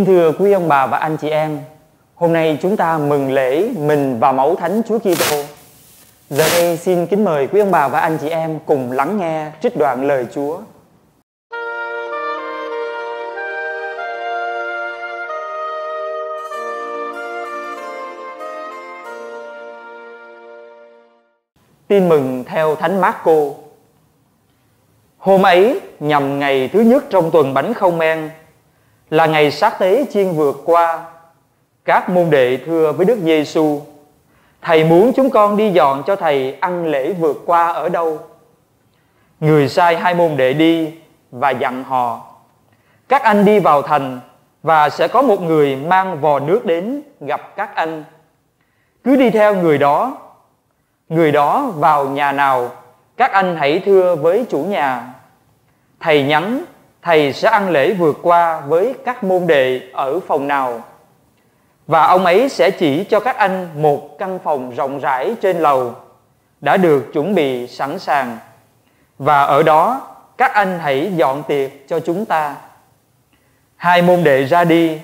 Kính thưa quý ông bà và anh chị em, hôm nay chúng ta mừng lễ mình và máu thánh Chúa Kitô. Giờ đây xin kính mời quý ông bà và anh chị em cùng lắng nghe trích đoạn lời Chúa. Tin mừng theo Thánh Marco. Hôm ấy nhằm ngày thứ nhất trong tuần bánh không men là ngày sát tế chiên vượt qua. Các môn đệ thưa với Đức Giêsu: Thầy muốn chúng con đi dọn cho thầy ăn lễ vượt qua ở đâu? Người sai hai môn đệ đi và dặn họ: Các anh đi vào thành và sẽ có một người mang vò nước đến gặp các anh. Cứ đi theo người đó Người đó vào nhà nào, các anh hãy thưa với chủ nhà. Thầy nhắn, thầy sẽ ăn lễ vượt qua với các môn đệ ở phòng nào. Và ông ấy sẽ chỉ cho các anh một căn phòng rộng rãi trên lầu đã được chuẩn bị sẵn sàng. Và ở đó các anh hãy dọn tiệc cho chúng ta. Hai môn đệ ra đi,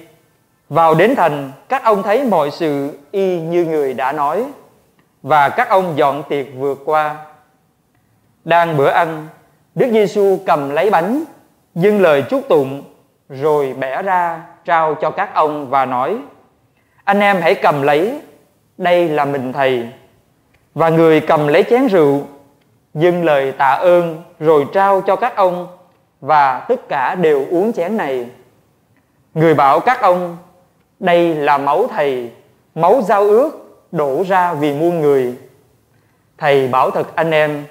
vào đến thành các ông thấy mọi sự y như người đã nói và các ông dọn tiệc vượt qua. Đang bữa ăn, Đức Giêsu cầm lấy bánh, dâng lời chúc tụng, rồi bẻ ra trao cho các ông và nói: Anh em hãy cầm lấy, đây là mình thầy. Và người cầm lấy chén rượu, dâng lời tạ ơn rồi trao cho các ông và tất cả đều uống chén này. Người bảo các ông, đây là máu thầy, máu giao ước đổ ra vì muôn người. Thầy bảo thật anh em,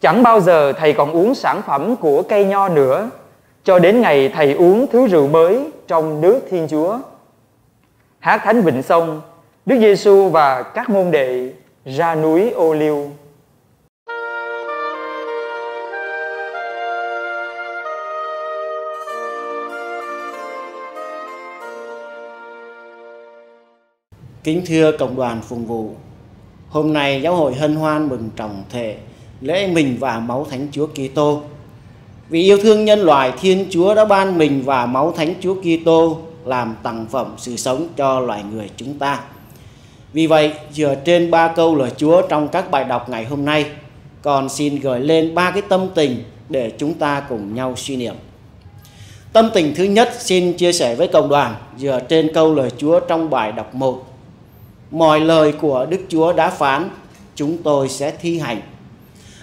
chẳng bao giờ thầy còn uống sản phẩm của cây nho nữa, cho đến ngày thầy uống thứ rượu mới trong nước Thiên Chúa. Hát Thánh Vịnh Sông, Đức Giêsu và các môn đệ ra núi Ô Liêu. Kính thưa cộng đoàn phụng vụ, hôm nay giáo hội hân hoan mừng trọng thể lễ mình và máu Thánh Chúa Kitô. Vì yêu thương nhân loại, Thiên Chúa đã ban mình và máu Thánh Chúa Kitô làm tặng phẩm sự sống cho loài người chúng ta. Vì vậy, dựa trên ba câu lời Chúa trong các bài đọc ngày hôm nay, còn xin gửi lên ba cái tâm tình để chúng ta cùng nhau suy niệm. Tâm tình thứ nhất xin chia sẻ với cộng đoàn dựa trên câu lời Chúa trong bài đọc 1 mọi lời của Đức Chúa đã phán, chúng tôi sẽ thi hành.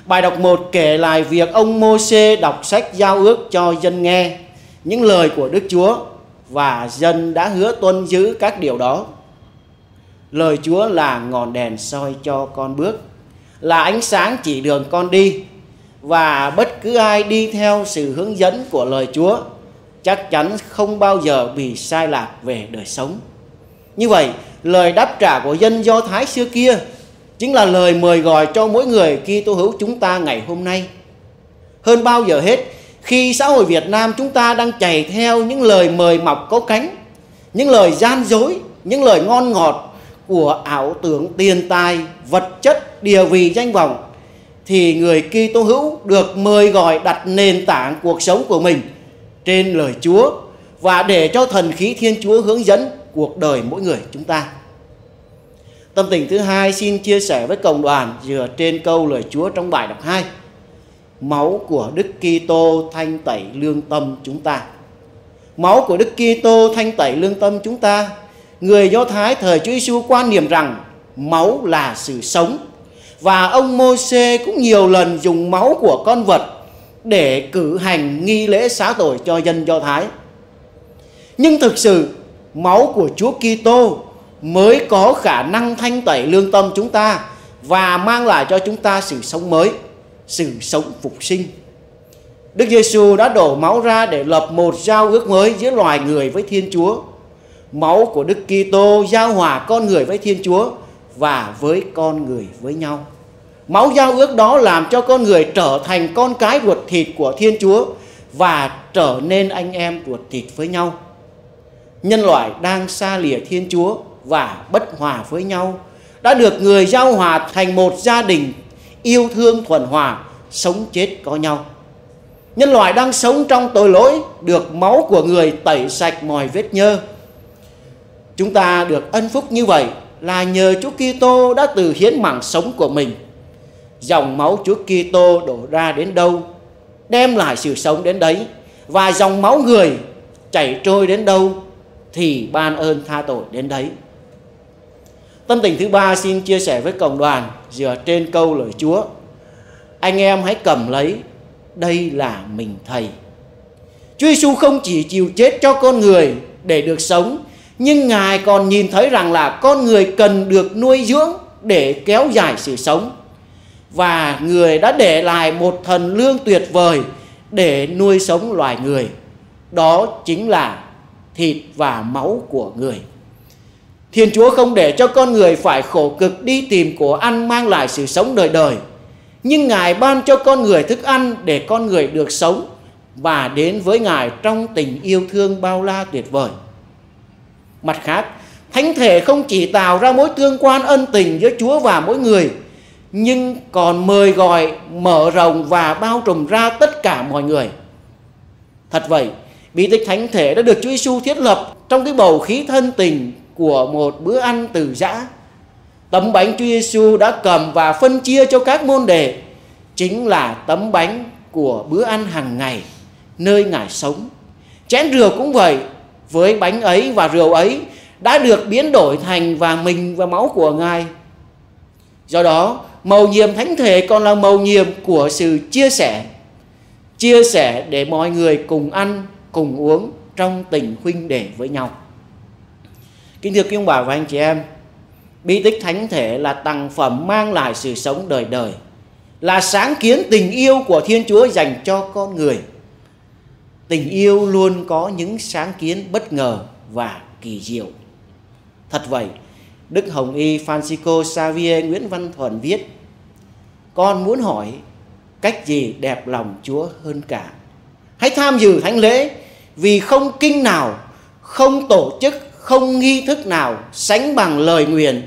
Bài đọc 1 kể lại việc ông Môsê đọc sách giao ước cho dân nghe những lời của Đức Chúa và dân đã hứa tuân giữ các điều đó. Lời Chúa là ngọn đèn soi cho con bước, là ánh sáng chỉ đường con đi và bất cứ ai đi theo sự hướng dẫn của lời Chúa chắc chắn không bao giờ bị sai lạc về đời sống. Như vậy, lời đáp trả của dân Do Thái xưa kia chính là lời mời gọi cho mỗi người Kitô hữu chúng ta ngày hôm nay. Hơn bao giờ hết, khi xã hội Việt Nam chúng ta đang chạy theo những lời mời mọc có cánh, những lời gian dối, những lời ngon ngọt của ảo tưởng tiền tài, vật chất, địa vị, danh vọng thì người Kitô hữu được mời gọi đặt nền tảng cuộc sống của mình trên lời Chúa và để cho thần khí Thiên Chúa hướng dẫn cuộc đời mỗi người chúng ta. Tâm tình thứ hai xin chia sẻ với cộng đoàn dựa trên câu lời Chúa trong bài đọc 2. Máu của Đức Kitô thanh tẩy lương tâm chúng ta. Máu của Đức Kitô thanh tẩy lương tâm chúng ta. Người Do Thái thời Chúa Giêsu quan niệm rằng máu là sự sống và ông Môsê cũng nhiều lần dùng máu của con vật để cử hành nghi lễ xá tội cho dân Do Thái. Nhưng thực sự, máu của Chúa Kitô mới có khả năng thanh tẩy lương tâm chúng ta và mang lại cho chúng ta sự sống mới, sự sống phục sinh. Đức Giêsu đã đổ máu ra để lập một giao ước mới giữa loài người với Thiên Chúa. Máu của Đức Kitô giao hòa con người với Thiên Chúa và với con người với nhau. Máu giao ước đó làm cho con người trở thành con cái ruột thịt của Thiên Chúa và trở nên anh em ruột thịt với nhau. Nhân loại đang xa lìa Thiên Chúa và bất hòa với nhau đã được người giao hòa thành một gia đình yêu thương thuần hòa sống chết có nhau nhân loại đang sống trong tội lỗi được máu của người tẩy sạch mọi vết nhơ Chúng ta được ân phúc như vậy là nhờ Chúa Kitô đã từ hiến mạng sống của mình. Dòng máu Chúa Kitô đổ ra đến đâu, đem lại sự sống đến đấy và dòng máu người chảy trôi đến đâu thì ban ơn tha tội đến đấy. Tâm tình thứ ba xin chia sẻ với cộng đoàn dựa trên câu lời Chúa. Anh em hãy cầm lấy, đây là mình Thầy. Chúa Giêsu không chỉ chịu chết cho con người để được sống, nhưng Ngài còn nhìn thấy rằng là con người cần được nuôi dưỡng để kéo dài sự sống. Và người đã để lại một thần lương tuyệt vời để nuôi sống loài người. Đó chính là thịt và máu của người. Thiên Chúa không để cho con người phải khổ cực đi tìm của ăn mang lại sự sống đời đời. Nhưng Ngài ban cho con người thức ăn để con người được sống và đến với Ngài trong tình yêu thương bao la tuyệt vời. Mặt khác, Thánh thể không chỉ tạo ra mối tương quan ân tình giữa Chúa và mỗi người, nhưng còn mời gọi, mở rộng và bao trùm ra tất cả mọi người. Thật vậy, bí tích thánh thể đã được Chúa Giêsu thiết lập trong cái bầu khí thân tình của một bữa ăn từ giã. Tấm bánh Chúa Giêsu đã cầm và phân chia cho các môn đệ chính là tấm bánh của bữa ăn hàng ngày nơi Ngài sống. Chén rượu cũng vậy, với bánh ấy và rượu ấy đã được biến đổi thành và mình và máu của Ngài. Do đó, mầu nhiệm thánh thể còn là mầu nhiệm của sự chia sẻ. Chia sẻ để mọi người cùng ăn, cùng uống trong tình huynh đệ với nhau. Kính thưa quý ông bà và anh chị em, bí tích thánh thể là tặng phẩm mang lại sự sống đời đời, là sáng kiến tình yêu của Thiên Chúa dành cho con người. Tình yêu luôn có những sáng kiến bất ngờ và kỳ diệu. Thật vậy, Đức Hồng Y Francisco Xavier Nguyễn Văn Thuần viết Con muốn hỏi cách gì đẹp lòng Chúa hơn cả Hãy tham dự thánh lễ vì không kinh nào, không tổ chức, không nghi thức nào sánh bằng lời nguyện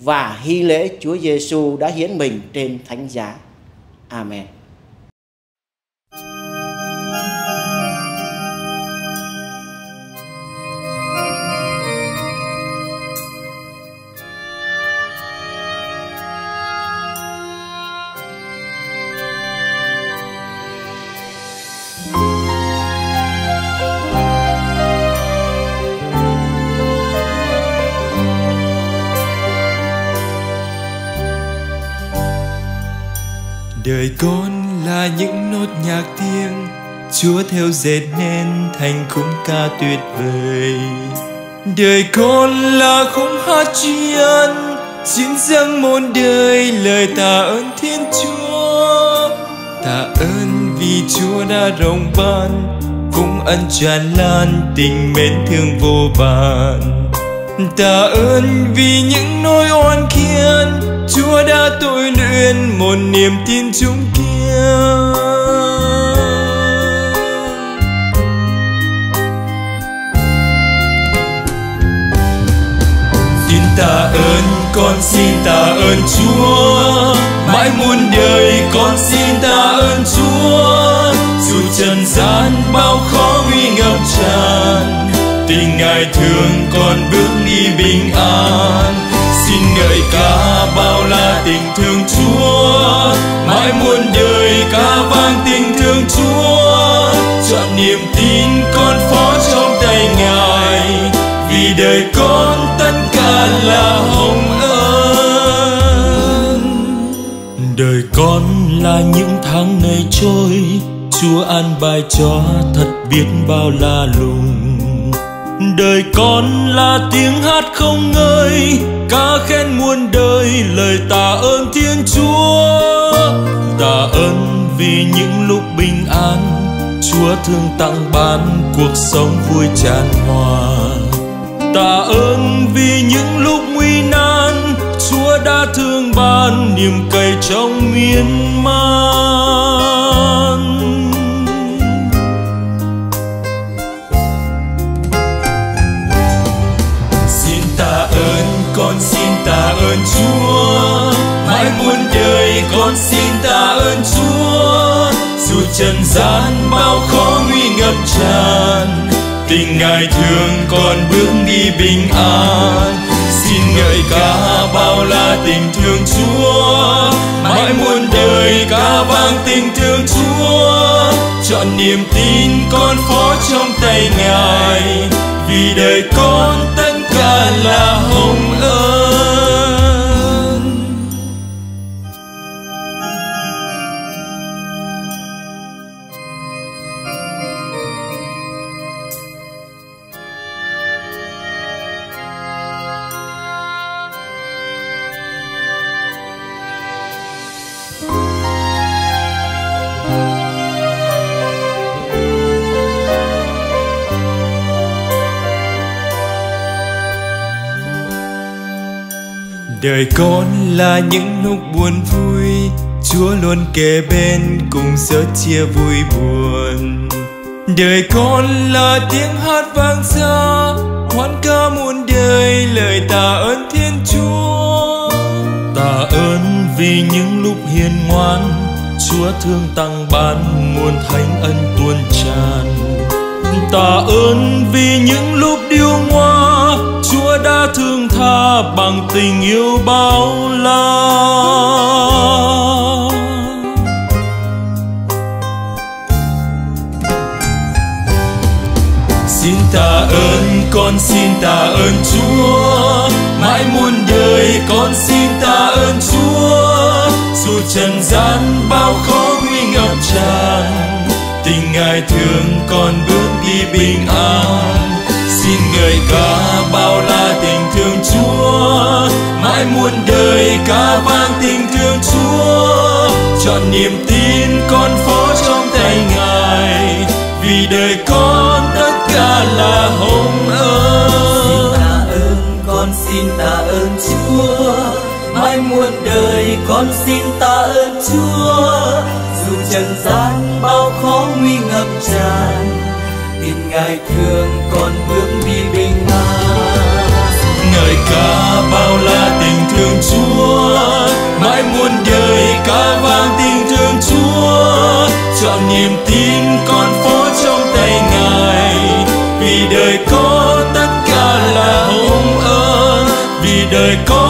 và hy lễ Chúa Giêsu đã hiến mình trên thánh giá. Amen. Đời con là những nốt nhạc thiêng, chúa theo dệt nên thành khúc ca tuyệt vời. Đời con là khúc hát tri ân, xin dâng muôn đời lời tạ ơn thiên chúa. Tạ ơn vì chúa đã rộng ban cũng ân tràn lan tình mến thương vô vàn. Tạ ơn vì những nỗi oan khiên Chúa đã tôi luyện một niềm tin chúng kia Xin tạ ơn, con xin tạ ơn Chúa. Mãi muôn đời, con xin tạ ơn Chúa. Dù trần gian, bao khó nguy ngập tràn. Tình ngài thương con bước đi bình an xin ngợi ca bao la tình thương Chúa. Mãi muôn đời ca vang tình thương Chúa. Chọn niềm tin con phó trong tay ngài. Vì đời con tất cả là hồng ân. Đời con là những tháng ngày trôi. Chúa an bài cho thật biết bao la lùng. Đời con là tiếng hát không ngơi ca khen muôn đời, lời tạ ơn thiên chúa. Tạ ơn vì những lúc bình an, chúa thương tặng ban cuộc sống vui tràn hòa. Tạ ơn vì những lúc nguy nan, chúa đã thương ban niềm cày trong miên man. Ơn Chúa. Mãi muôn đời con xin tạ ơn Chúa. Dù trần gian bao khó nguy ngập tràn, tình ngài thương con bước đi bình an. Xin ngợi ca bao la tình thương chúa. Mãi muôn đời ca vang tình thương chúa. Chọn niềm tin con phó trong tay ngài. Vì đời con tất cả là hồng đời con là những lúc buồn vui, chúa luôn kề bên cùng sớt chia vui buồn. Đời con là tiếng hát vang xa, hoan ca muôn đời lời tạ ơn thiên chúa. Tạ ơn vì những lúc hiền ngoan, chúa thương tăng ban muôn thánh ân tuôn tràn tạ ơn vì những lúc điêu ngoa, chúa đã thương tha bằng tình yêu bao la. Xin tạ ơn, con xin tạ ơn chúa. Mãi muôn đời, con xin tạ ơn chúa. Dù trần gian bao khó nguy ngập tràn tình ngài thương con bước đi bình an. Xin người ca bao la tình thương chúa, mãi muôn đời ca vang tình thương chúa. Chọn niềm tin con phó trong tay ngài, vì đời con tất cả là hồng ơn xin tạ ơn con, xin tạ ơn chúa. Mãi muôn đời con xin tạ ơn chúa trần gian bao khó nguy ngập tràn. Tin ngài thương con bước đi bình an. Ngợi ca bao la tình thương chúa, mãi muôn đời ca vang tình thương chúa. Chọn niềm tin con phó trong tay ngài, vì đời có tất cả là hồng ơn vì đời có